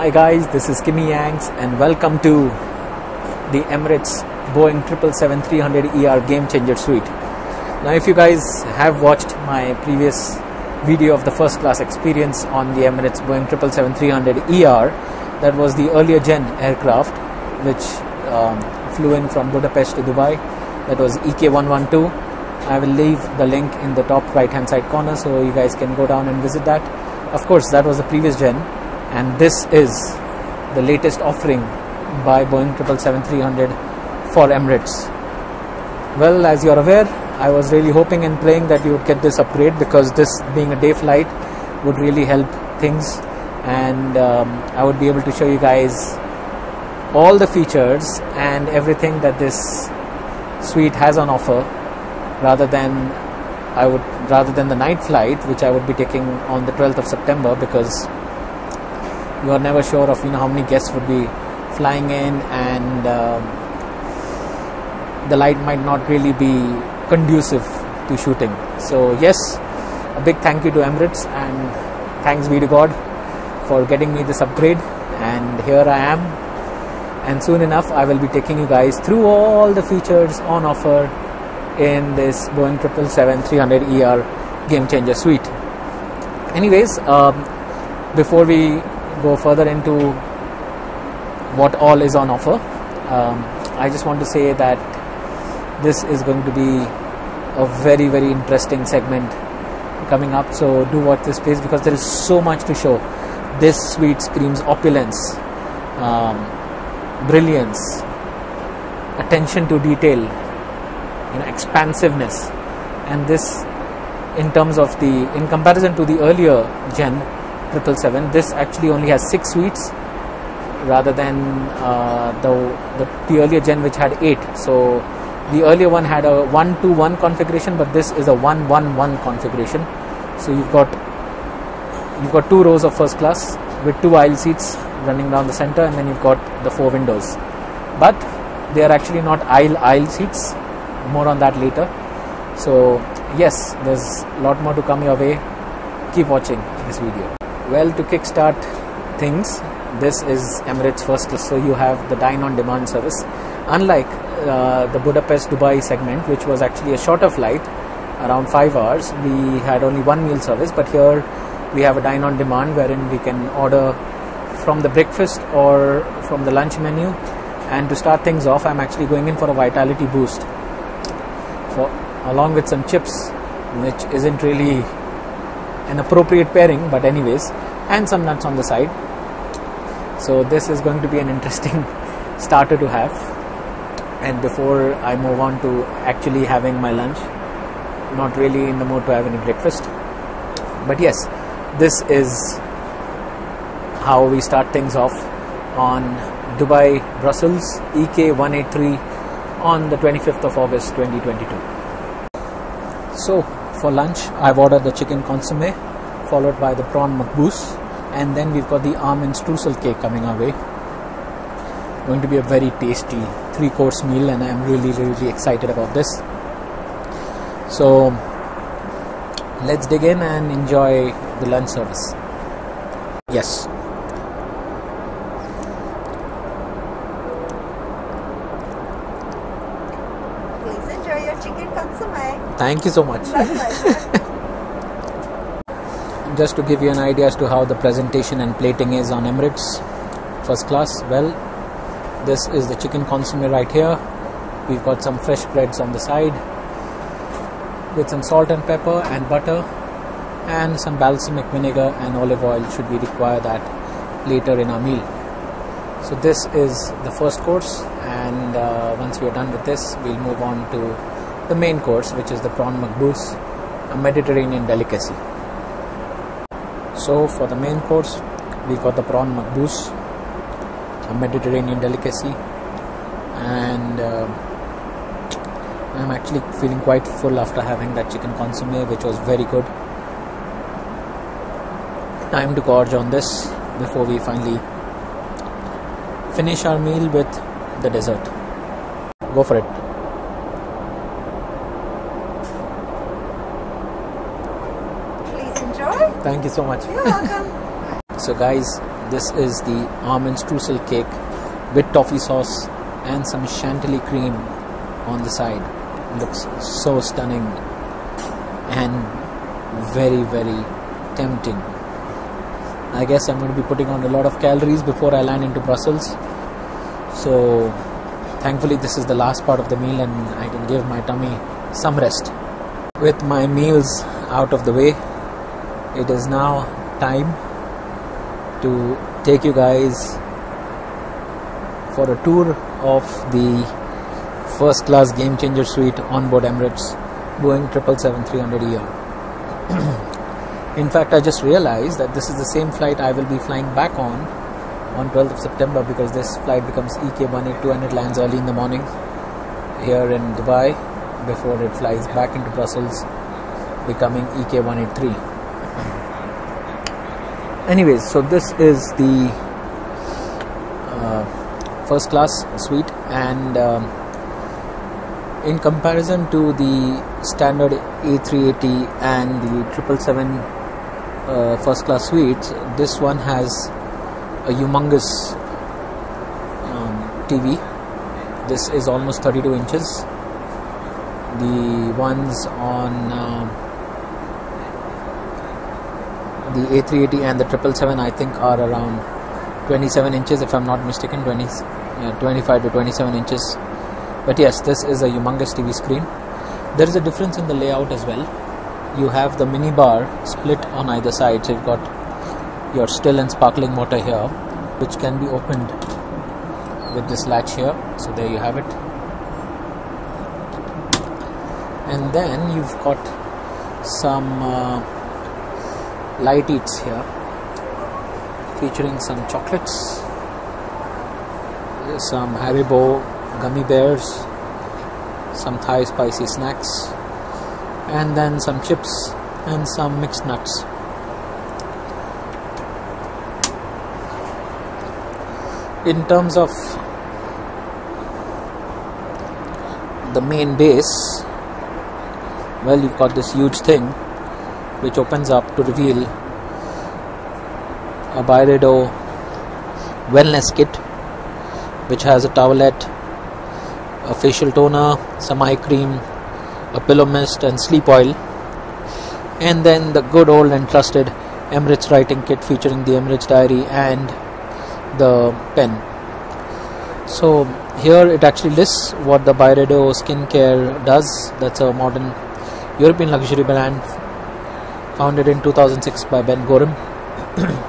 Hi guys, this is Kimianks and welcome to the Emirates Boeing 777-300 ER Game Changer Suite. Now if you guys have watched my previous video of the first class experience on the Emirates Boeing 777-300 ER, that was the earlier gen aircraft which um, flew in from Budapest to Dubai. That was EK112. I will leave the link in the top right hand side corner so you guys can go down and visit that. Of course, that was the previous gen and this is the latest offering by Boeing 777-300 for Emirates. Well, as you are aware, I was really hoping and praying that you would get this upgrade because this being a day flight would really help things and um, I would be able to show you guys all the features and everything that this suite has on offer rather than I would rather than the night flight which I would be taking on the 12th of September because you are never sure of you know how many guests would be flying in and um, the light might not really be conducive to shooting. So yes a big thank you to Emirates and thanks be to God for getting me this upgrade. And here I am. And soon enough I will be taking you guys through all the features on offer in this Boeing 777-300 ER Game Changer Suite. Anyways, um, before we go further into what all is on offer, um, I just want to say that this is going to be a very very interesting segment coming up. So do watch this space because there is so much to show. This suite screams opulence, um, brilliance, attention to detail, you know expansiveness and this in terms of the in comparison to the earlier gen 777 this actually only has six suites rather than uh, the, the the earlier gen which had eight. So the earlier one had a 1 to 1 configuration but this is a 1 1 1 configuration. So you've got you've got two rows of first class with two aisle seats running down the center and then you've got the four windows. But they are actually not aisle aisle seats. More on that later. So yes there's a lot more to come your way. Keep watching this video well to kickstart things. This is emirates first class so you have the dine on demand service. Unlike uh, the budapest dubai segment which was actually a shorter flight around 5 hours we had only one meal service but here we have a dine on demand wherein we can order from the breakfast or from the lunch menu. And to start things off i'm actually going in for a vitality boost for along with some chips which isn't really an appropriate pairing but anyways and some nuts on the side. So this is going to be an interesting starter to have. And before I move on to actually having my lunch not really in the mood to have any breakfast. But yes this is how we start things off on Dubai Brussels EK 183 on the 25th of August 2022. So, for lunch, I've ordered the chicken consomme, followed by the prawn makbous, and then we've got the almond streusel cake coming our way. Going to be a very tasty three course meal, and I'm really, really excited about this. So, let's dig in and enjoy the lunch service. Yes. Please enjoy your chicken consomme. Thank you so much. Just to give you an idea as to how the presentation and plating is on Emirates. First class well this is the chicken consomme right here. We've got some fresh breads on the side with some salt and pepper and butter and some balsamic vinegar and olive oil should we require that later in our meal. So this is the first course and uh, once we are done with this we'll move on to the main course which is the prawn makbous a Mediterranean delicacy so for the main course, we've got the prawn makbous, a Mediterranean delicacy, and uh, I'm actually feeling quite full after having that chicken consomme, which was very good. Time to gorge on this before we finally finish our meal with the dessert. Go for it. Please enjoy. Thank you so much. You're welcome. So, guys, This is the almond streusel cake with toffee sauce and some chantilly cream on the side. Looks so stunning and very very tempting. I guess I'm going to be putting on a lot of calories before I land into Brussels. So thankfully this is the last part of the meal and I can give my tummy some rest. With my meals out of the way, it is now time to take you guys for a tour of the first class game changer suite on board Emirates Boeing 777-300ER. In fact, I just realized that this is the same flight I will be flying back on on 12th of September because this flight becomes EK182 and it lands early in the morning here in Dubai before it flies back into Brussels, becoming EK183. Anyways, so this is the uh, first class suite, and um, in comparison to the standard A380 and the 777 uh, first class suites, this one has a humongous um, TV. This is almost 32 inches the ones on uh, the A380 and the 777 I think are around 27 inches if I'm not mistaken 20 yeah, 25 to 27 inches. But yes this is a humongous TV screen. There is a difference in the layout as well. You have the mini bar split on either side. So you've got your still and sparkling water here which can be opened with this latch here. So there you have it. And then you've got some uh, light eats here featuring some chocolates some Haribo gummy bears some Thai spicy snacks and then some chips and some mixed nuts. In terms of the main base well you've got this huge thing which opens up to reveal a Byredo wellness kit which has a towelette a facial toner some eye cream a pillow mist and sleep oil. And then the good old and trusted Emirates writing kit featuring the Emirates diary and the pen. So here it actually lists what the Byredo skincare does. That's a modern European luxury brand founded in 2006 by Ben Gorham.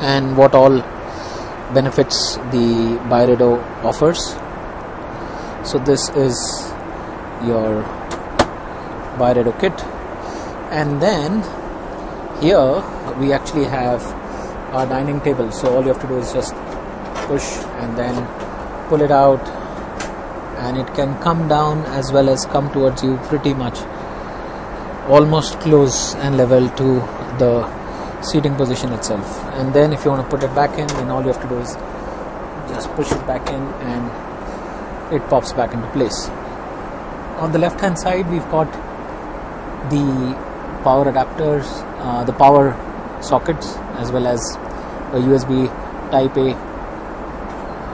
And what all benefits the Byredo offers. So this is your Byredo kit. And then here we actually have our dining table. So all you have to do is just push and then pull it out. And it can come down as well as come towards you pretty much almost close and level to the seating position itself. And then if you want to put it back in then all you have to do is just push it back in and it pops back into place. On the left hand side we've got the power adapters uh, the power sockets as well as a USB type A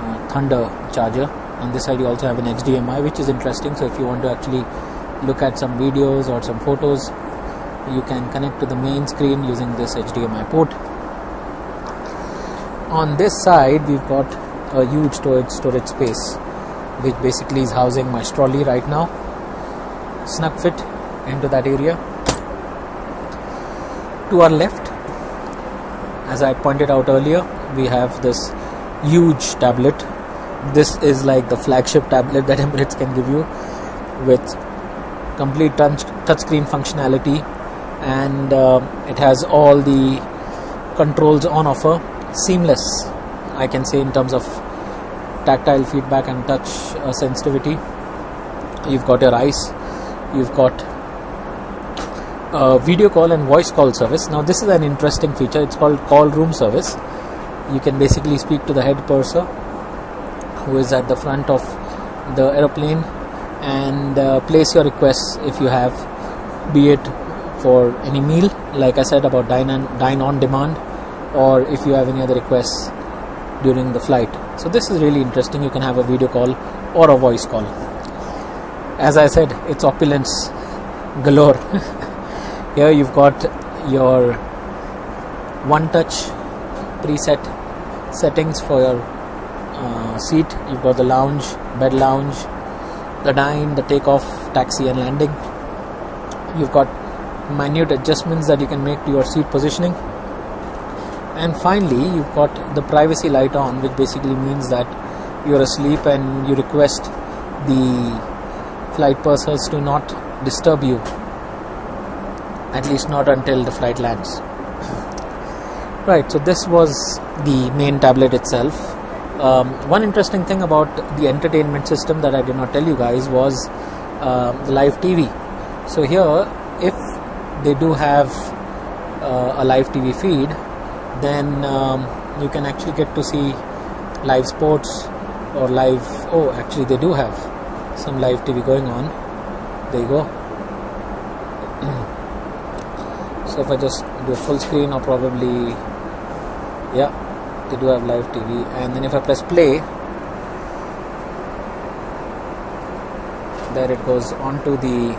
uh, thunder charger. On this side you also have an HDMI which is interesting. So if you want to actually look at some videos or some photos. You can connect to the main screen using this HDMI port. On this side we've got a huge storage storage space which basically is housing my trolley right now. Snug fit into that area. To our left as I pointed out earlier we have this huge tablet. This is like the flagship tablet that Emirates can give you with complete touch touchscreen functionality and uh, it has all the controls on offer. Seamless I can say in terms of tactile feedback and touch uh, sensitivity. You've got your ICE you've got uh, video call and voice call service. Now this is an interesting feature. It's called call room service. You can basically speak to the head purser who is at the front of the aeroplane and uh, place your requests if you have be it for any meal like i said about dine on, dine on demand or if you have any other requests during the flight. So this is really interesting. You can have a video call or a voice call. As I said, it's opulence galore. Here you've got your one touch preset settings for your uh, seat. You've got the lounge, bed lounge, the dine, the takeoff, taxi, and landing. You've got minute adjustments that you can make to your seat positioning. And finally, you've got the privacy light on, which basically means that you're asleep and you request the flight persons to not disturb you, at least not until the flight lands. Right, so this was the main tablet itself. Um, one interesting thing about the entertainment system that I did not tell you guys was the live TV. So here, if they do have uh, a live TV feed, then um, you can actually get to see live sports or live. Oh, actually, they do have some live TV going on. There you go. so if I just do a full screen, or probably yeah, they do have live TV, and then if I press play, there it goes onto the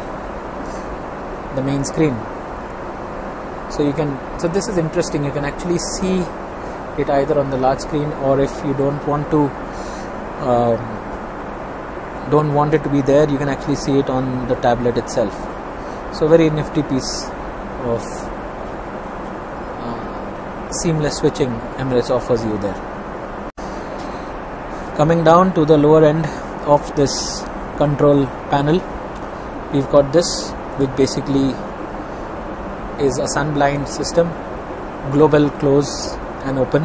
the main screen. So you can so this is interesting. You can actually see it either on the large screen or if you don't want to um, don't want it to be there you can actually see it on the tablet itself. So very nifty piece of seamless switching Emirates offers you there. Coming down to the lower end of this control panel we've got this which basically is a sunblind system global close and open.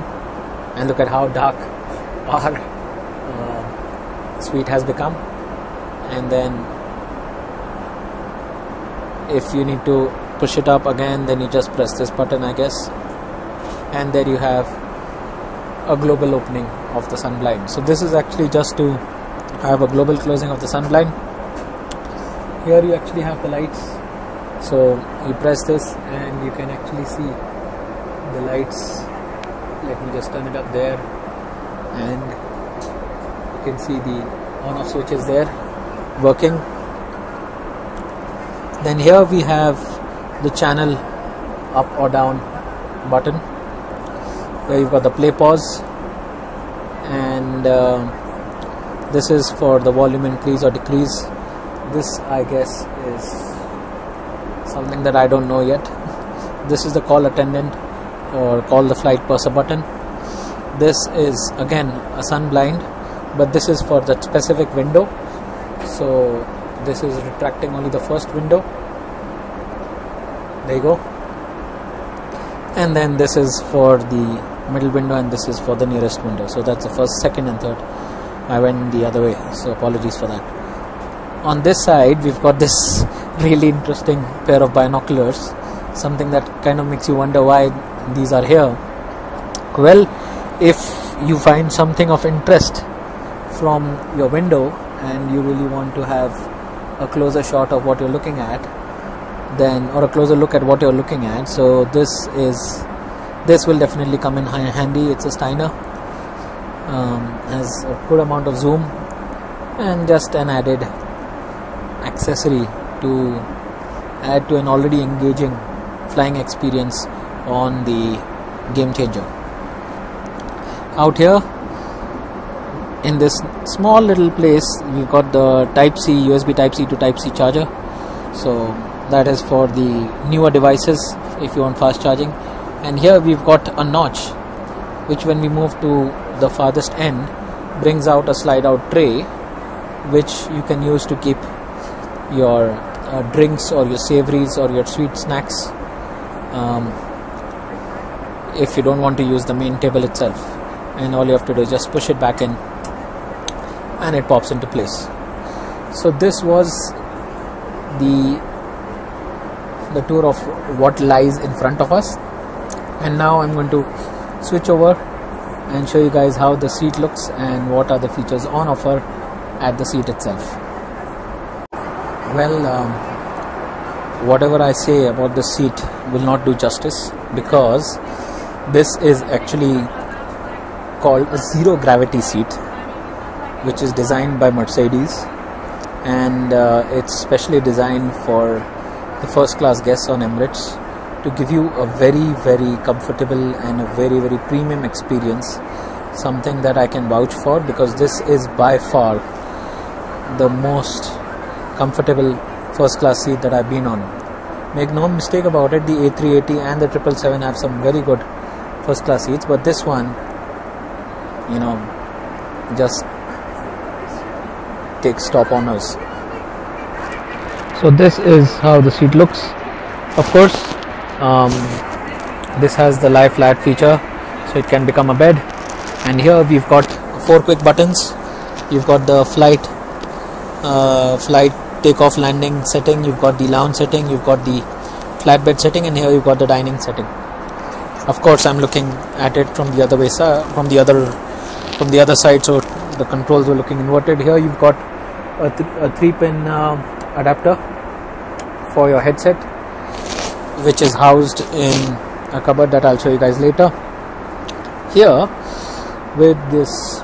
And look at how dark our uh, suite has become. And then if you need to push it up again then you just press this button I guess and there you have a global opening of the sun blind. so this is actually just to have a global closing of the sun blind. here you actually have the lights. So you press this and you can actually see the lights. Let me just turn it up there. And you can see the on off switches there working. Then here we have the channel up or down button where you've got the play pause. And uh, this is for the volume increase or decrease. This I guess is something that I don't know yet. This is the call attendant or call the flight purser button. This is again a sun blind but this is for that specific window. So this is retracting only the first window. There you go. And then this is for the middle window and this is for the nearest window. So that's the first second and third. I went the other way so apologies for that. On this side we've got this really interesting pair of binoculars something that kind of makes you wonder why these are here. Well if you find something of interest from your window and you really want to have a closer shot of what you're looking at then or a closer look at what you're looking at so this is this will definitely come in handy. It's a Steiner um, has a good amount of zoom and just an added accessory to add to an already engaging flying experience on the game changer. Out here in this small little place we've got the type C USB type C to type C charger. So that is for the newer devices if you want fast charging and here we've got a notch which when we move to the farthest end brings out a slide out tray which you can use to keep your uh, drinks or your savories or your sweet snacks um, if you don't want to use the main table itself. And all you have to do is just push it back in and it pops into place. So this was the the tour of what lies in front of us and now I'm going to switch over and show you guys how the seat looks and what are the features on offer at the seat itself. Well um, whatever I say about the seat will not do justice because this is actually called a zero gravity seat which is designed by Mercedes. And uh, it's specially designed for the first class guests on Emirates to give you a very very comfortable and a very very premium experience something that I can vouch for because this is by far the most comfortable first class seat that I've been on. Make no mistake about it the A380 and the 777 have some very good first class seats but this one you know just takes top honors. So this is how the seat looks. Of course um, this has the lie flat feature so it can become a bed. And here we've got four quick buttons. You've got the flight uh, flight takeoff landing setting you've got the lounge setting you've got the flatbed setting and here you've got the dining setting. Of course i'm looking at it from the other way from the other from the other side so the controls were looking inverted. Here you've got a, th a three pin uh, adapter for your headset which is housed in a cupboard that I'll show you guys later. Here with this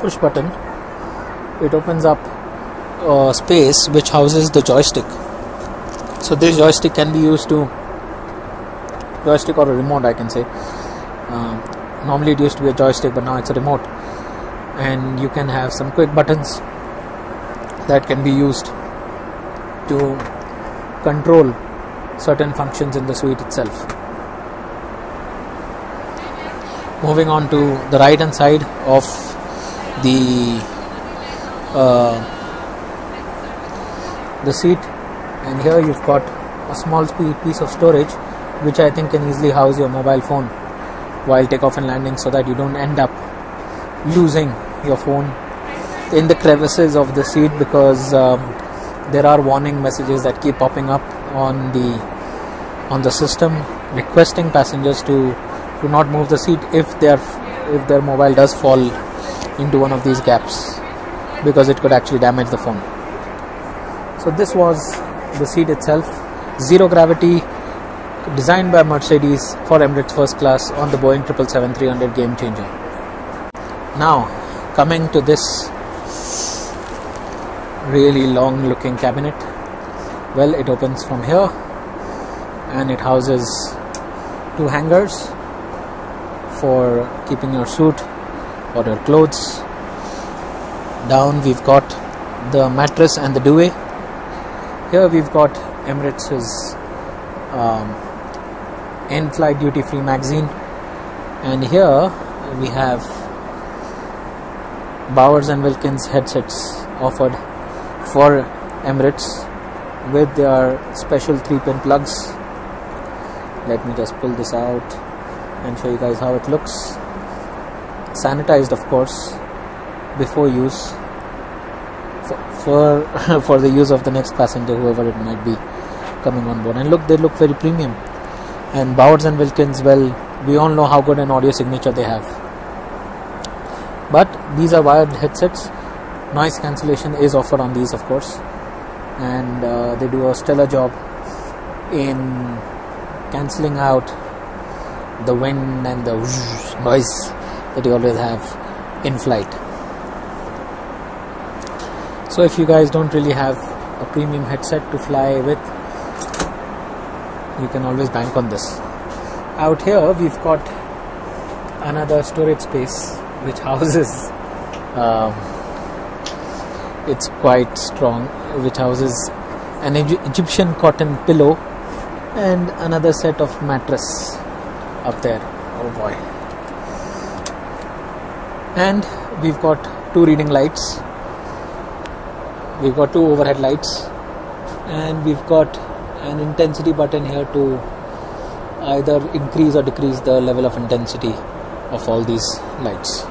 push button it opens up a space which houses the joystick. So this joystick can be used to joystick or a remote I can say. Uh, normally it used to be a joystick but now it's a remote. And you can have some quick buttons that can be used to control certain functions in the suite itself. Moving on to the right hand side of the uh, the seat, and here you've got a small piece of storage, which I think can easily house your mobile phone while takeoff and landing, so that you don't end up losing your phone in the crevices of the seat because um, there are warning messages that keep popping up on the on the system requesting passengers to to not move the seat if their if their mobile does fall into one of these gaps because it could actually damage the phone. So this was the seat itself. Zero gravity designed by Mercedes for Emirates first class on the Boeing 777-300 game changer. Now coming to this really long looking cabinet. Well it opens from here and it houses two hangers for keeping your suit or your clothes. Down we've got the mattress and the duvet. Here we've got Emirates' um, in-flight duty-free magazine. And here we have Bowers and Wilkins headsets offered for Emirates with their special 3 pin plugs. Let me just pull this out and show you guys how it looks. Sanitized of course before use for for, for the use of the next passenger whoever it might be coming on board. And look they look very premium. And Bowers and Wilkins well we all know how good an audio signature they have. But these are wired headsets noise cancellation is offered on these of course. And uh, they do a stellar job in cancelling out the wind and the noise that you always have in flight. So if you guys don't really have a premium headset to fly with you can always bank on this. Out here we've got another storage space which houses um, it's quite strong which houses an Egyptian cotton pillow and another set of mattress up there. Oh boy. And we've got two reading lights. We've got two overhead lights. And we've got an intensity button here to either increase or decrease the level of intensity of all these lights.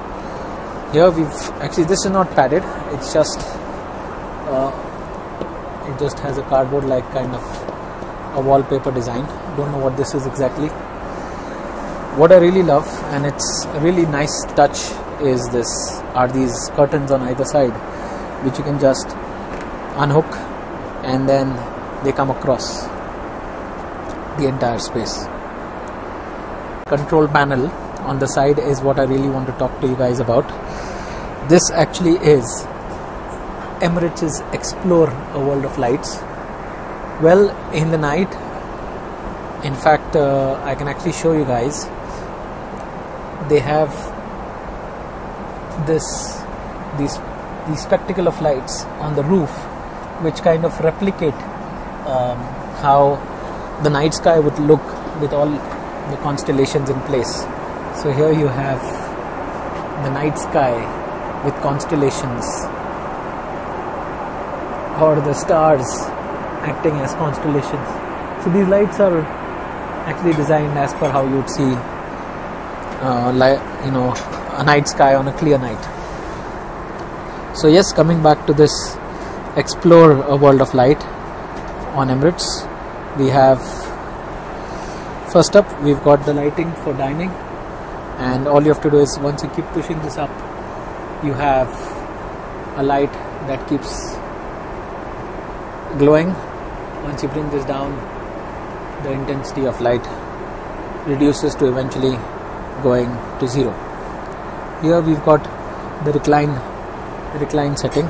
Here we've actually this is not padded it's just just has a cardboard like kind of a wallpaper design. Don't know what this is exactly. What I really love and it's a really nice touch is this are these curtains on either side which you can just unhook and then they come across the entire space. Control panel on the side is what I really want to talk to you guys about. This actually is Emirates' Explore a World of Lights. Well in the night in fact uh, I can actually show you guys they have this these these spectacle of lights on the roof which kind of replicate um, how the night sky would look with all the constellations in place. So here you have the night sky with constellations or the stars acting as constellations. So these lights are actually designed as per how you'd see uh, li- you know a night sky on a clear night. So yes coming back to this explore a world of light on emirates we have first up we've got the lighting for dining. And all you have to do is once you keep pushing this up you have a light that keeps glowing. Once you bring this down the intensity of light reduces to eventually going to zero. Here we've got the recline recline setting.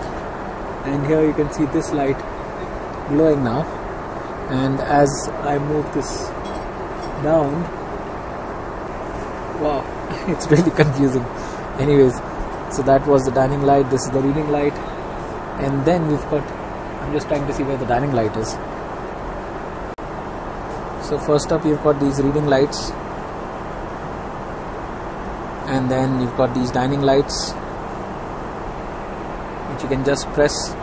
And here you can see this light glowing now. And as I move this down wow it's really confusing. Anyways so that was the dining light this is the reading light. And then we've got I'm just trying to see where the dining light is. So first up you've got these reading lights. And then you've got these dining lights which you can just press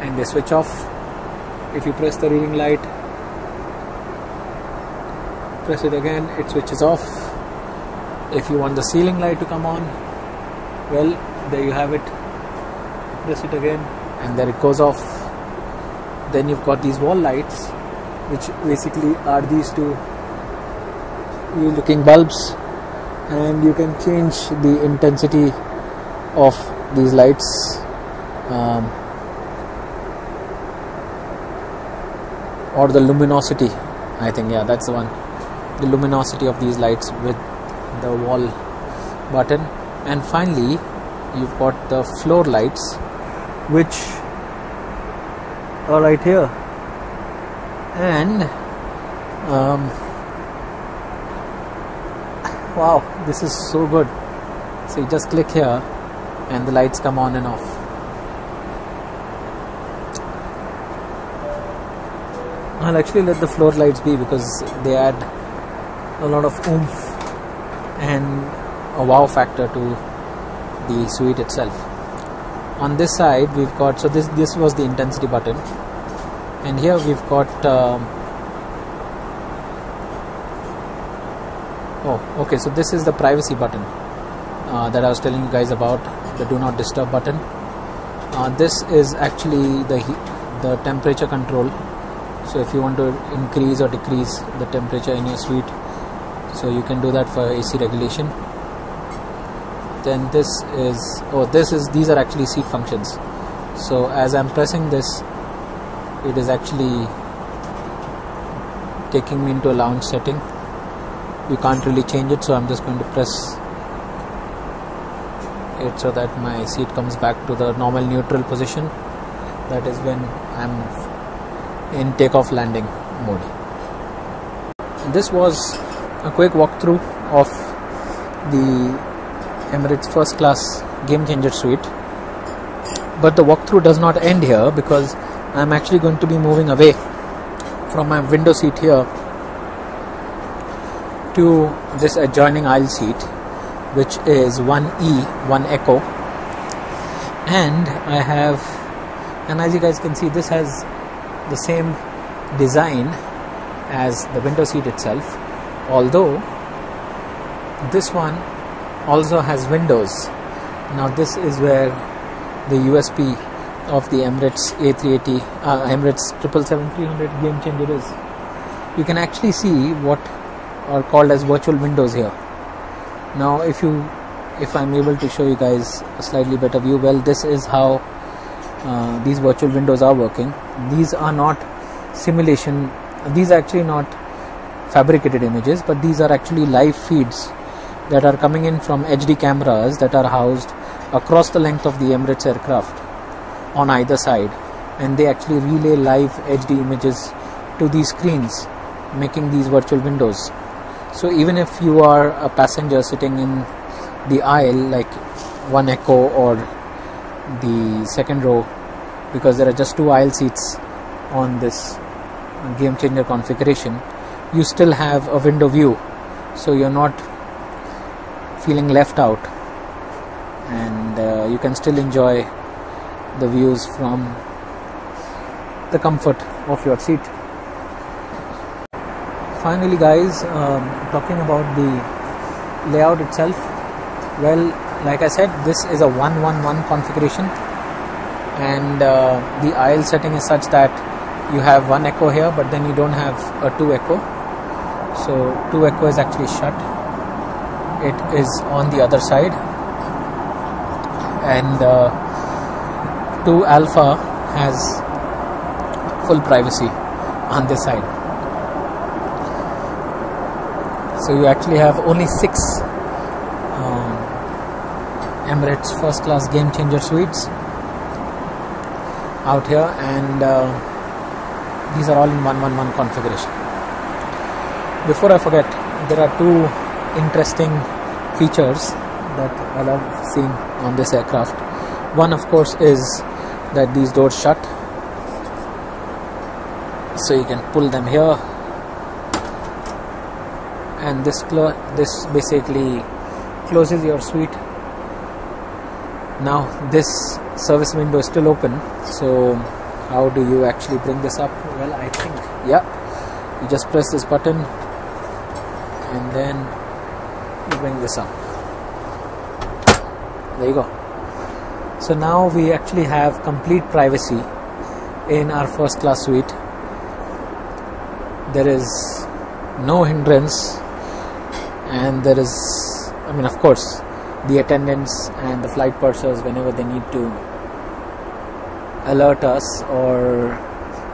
and they switch off. If you press the reading light press it again it switches off. If you want the ceiling light to come on well there you have it. Press it again and then it goes off. Then you've got these wall lights which basically are these two looking bulbs and you can change the intensity of these lights. Um, or the luminosity I think yeah that's the one. The luminosity of these lights with the wall button. And finally you've got the floor lights which are right here. And um, wow this is so good. So you just click here and the lights come on and off. I'll actually let the floor lights be because they add a lot of oomph and a wow factor to the suite itself on this side we've got so this this was the intensity button. And here we've got um, oh okay so this is the privacy button uh, that I was telling you guys about the do not disturb button. Uh, this is actually the the temperature control. So if you want to increase or decrease the temperature in your suite so you can do that for AC regulation then this is oh this is these are actually seat functions. So as I'm pressing this it is actually taking me into a lounge setting. You can't really change it so I'm just going to press it so that my seat comes back to the normal neutral position. That is when I'm in takeoff landing mode. This was a quick walkthrough of the Emirates first class game changer suite. But the walkthrough does not end here because I'm actually going to be moving away from my window seat here to this adjoining aisle seat which is 1E 1 Echo. And I have and as you guys can see this has the same design as the window seat itself although this one also has windows. Now this is where the USP of the Emirates A380 uh, Emirates 777-300 game changer is. You can actually see what are called as virtual windows here. Now if you if I'm able to show you guys a slightly better view well this is how uh, these virtual windows are working. These are not simulation these are actually not fabricated images but these are actually live feeds that are coming in from HD cameras that are housed across the length of the Emirates aircraft on either side. And they actually relay live HD images to these screens making these virtual windows. So even if you are a passenger sitting in the aisle like one echo or the second row because there are just two aisle seats on this game changer configuration you still have a window view. So you're not feeling left out. And uh, you can still enjoy the views from the comfort of your seat. Finally guys um, talking about the layout itself. Well like i said this is a 111 configuration. And uh, the aisle setting is such that you have one echo here but then you don't have a two echo. So two echo is actually shut it is on the other side. And uh, 2 alpha has full privacy on this side. So you actually have only six um, Emirates first class game changer suites out here. And uh, these are all in 111 configuration. Before I forget there are two interesting features that I love seeing on this aircraft. One of course is that these doors shut. So you can pull them here. And this this basically closes your suite. Now this service window is still open. So how do you actually bring this up? Well i think yeah. You just press this button. And then you bring this up. There you go. So now we actually have complete privacy in our first class suite. There is no hindrance and there is i mean of course the attendants and the flight pursers whenever they need to alert us or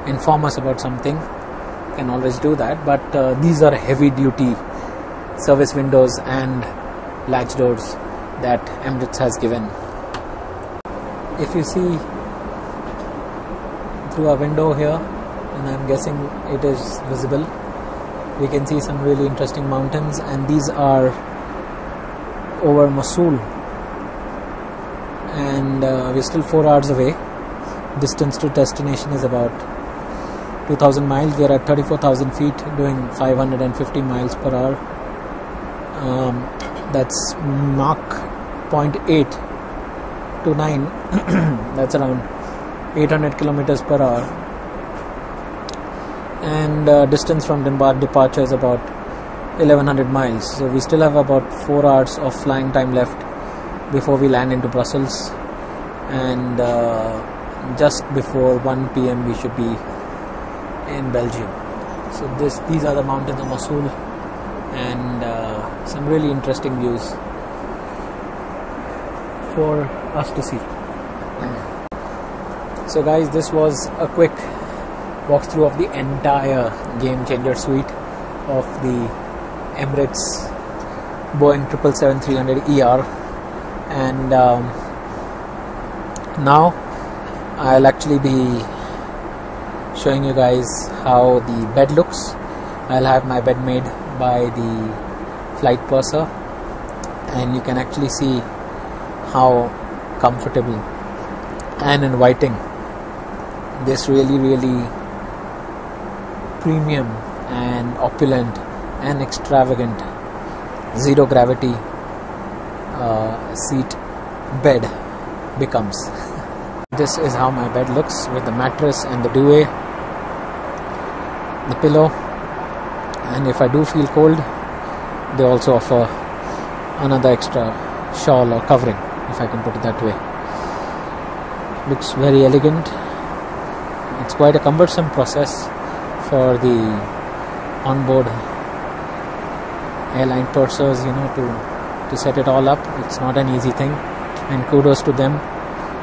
inform us about something can always do that. But uh, these are heavy duty service windows and latch doors that Emirates has given. If you see through a window here and I'm guessing it is visible we can see some really interesting mountains and these are over Mosul. And uh, we're still 4 hours away. Distance to destination is about 2000 miles. We are at 34,000 feet doing 550 miles per hour um, that's Mach 0.8 to 9 that's around 800 kilometers per hour. And uh, distance from departure is about 1100 miles. So we still have about 4 hours of flying time left before we land into Brussels. And uh, just before 1 pm we should be in Belgium. So this these are the mountains of Mosul and uh, some really interesting views for us to see. So guys this was a quick walkthrough of the entire game changer suite of the Emirates Boeing 777-300ER and um, now I'll actually be showing you guys how the bed looks. I'll have my bed made by the flight purser and you can actually see how comfortable and inviting this really really premium and opulent and extravagant zero gravity uh, seat bed becomes. this is how my bed looks with the mattress and the duvet, the pillow, and if I do feel cold, they also offer another extra shawl or covering, if I can put it that way. Looks very elegant. It's quite a cumbersome process for the onboard airline pursers, you know, to to set it all up. It's not an easy thing, and kudos to them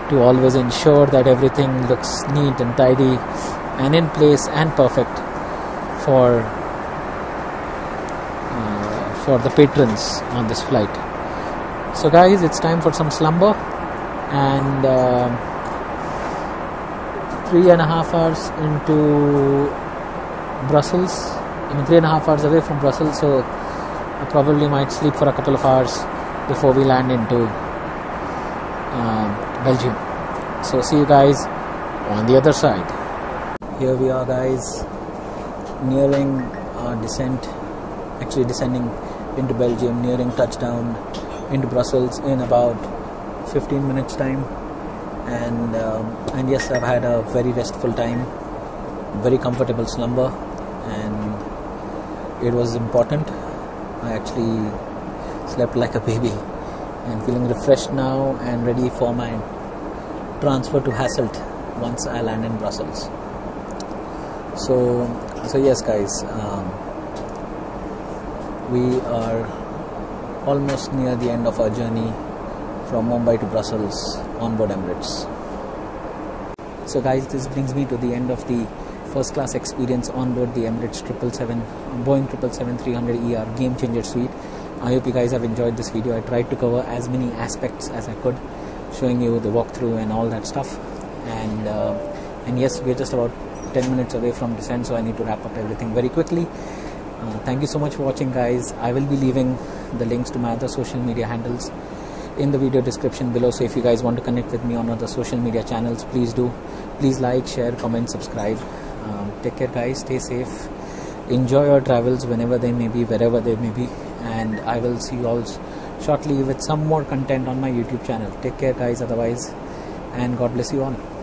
to always ensure that everything looks neat and tidy and in place and perfect for for the patrons on this flight. So, guys, it's time for some slumber and. Uh, three and a half hours into Brussels. I mean, three and a half hours away from Brussels, so I probably might sleep for a couple of hours before we land into uh, Belgium. So, see you guys on the other side. Here we are, guys, nearing our descent, actually descending into Belgium, nearing touchdown into Brussels in about 15 minutes' time. And um, and yes I've had a very restful time very comfortable slumber and it was important. I actually slept like a baby and feeling refreshed now and ready for my transfer to Hasselt once I land in Brussels. So so yes guys um, we are almost near the end of our journey from Mumbai to Brussels on board Emirates. So, guys, this brings me to the end of the first class experience on board the Emirates 777 Boeing 777 300ER game changer suite. I hope you guys have enjoyed this video. I tried to cover as many aspects as I could, showing you the walkthrough and all that stuff. And uh, and yes, we're just about 10 minutes away from descent, so I need to wrap up everything very quickly. Uh, thank you so much for watching, guys. I will be leaving the links to my other social media handles in the video description below. So if you guys want to connect with me on other social media channels please do. Please like share comment subscribe. Um, take care guys. Stay safe. Enjoy your travels whenever they may be wherever they may be. And i will see you all shortly with some more content on my youtube channel. Take care guys otherwise. And god bless you all